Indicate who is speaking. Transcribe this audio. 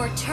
Speaker 1: Our turret.